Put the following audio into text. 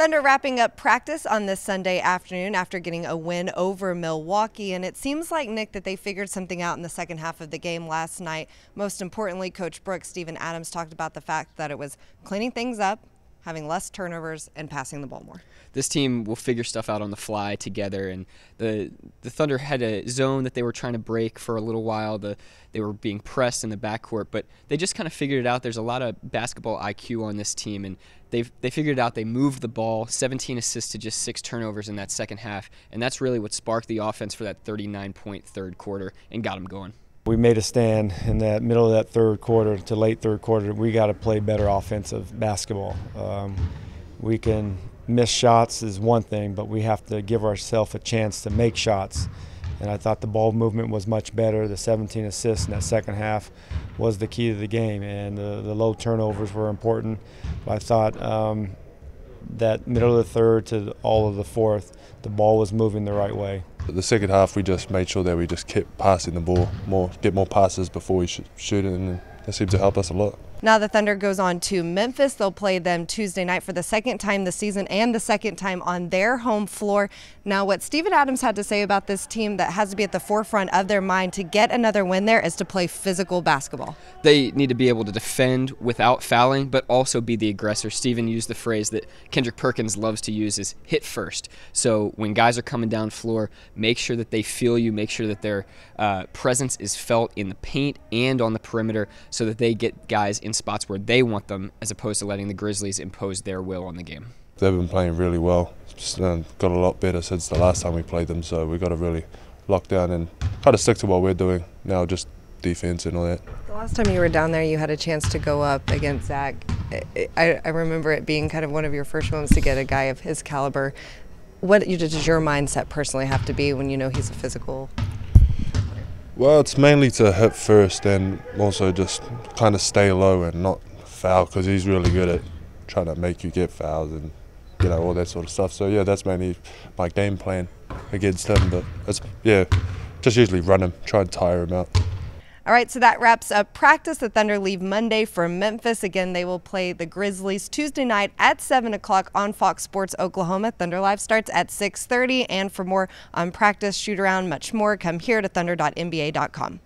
Thunder wrapping up practice on this Sunday afternoon after getting a win over Milwaukee. And it seems like, Nick, that they figured something out in the second half of the game last night. Most importantly, Coach Brooks, Steven Adams, talked about the fact that it was cleaning things up, having less turnovers, and passing the ball more. This team will figure stuff out on the fly together, and the the Thunder had a zone that they were trying to break for a little while. The they were being pressed in the backcourt, but they just kind of figured it out. There's a lot of basketball IQ on this team, and they they figured it out. They moved the ball, 17 assists to just six turnovers in that second half, and that's really what sparked the offense for that 39 point third quarter and got them going. We made a stand in that middle of that third quarter to late third quarter. We got to play better offensive basketball. Um, we can miss shots is one thing, but we have to give ourselves a chance to make shots. And I thought the ball movement was much better. The 17 assists in that second half was the key to the game, and the, the low turnovers were important. But I thought um, that middle of the third to all of the fourth, the ball was moving the right way. The second half, we just made sure that we just kept passing the ball more, get more passes before we shoot it, and that seemed to help us a lot. Now the Thunder goes on to Memphis. They'll play them Tuesday night for the second time this season and the second time on their home floor. Now what Steven Adams had to say about this team that has to be at the forefront of their mind to get another win there is to play physical basketball. They need to be able to defend without fouling, but also be the aggressor. Steven used the phrase that Kendrick Perkins loves to use is hit first. So when guys are coming down floor, make sure that they feel you, make sure that their uh, presence is felt in the paint and on the perimeter so that they get guys in in spots where they want them as opposed to letting the Grizzlies impose their will on the game. They've been playing really well. Just, uh, got a lot better since the last time we played them, so we've got to really lock down and kind of stick to what we're doing now, just defense and all that. The last time you were down there, you had a chance to go up against Zach. I, I remember it being kind of one of your first moments to get a guy of his caliber. What does your mindset personally have to be when you know he's a physical well, it's mainly to hit first and also just kind of stay low and not foul because he's really good at trying to make you get fouls and you know all that sort of stuff. So yeah, that's mainly my game plan against him. But it's yeah, just usually run him, try and tire him out. All right, so that wraps up practice. The Thunder leave Monday for Memphis. Again, they will play the Grizzlies Tuesday night at 7 o'clock on Fox Sports Oklahoma. Thunder Live starts at 6.30. And for more on practice, shoot around, much more, come here to thunder.nba.com.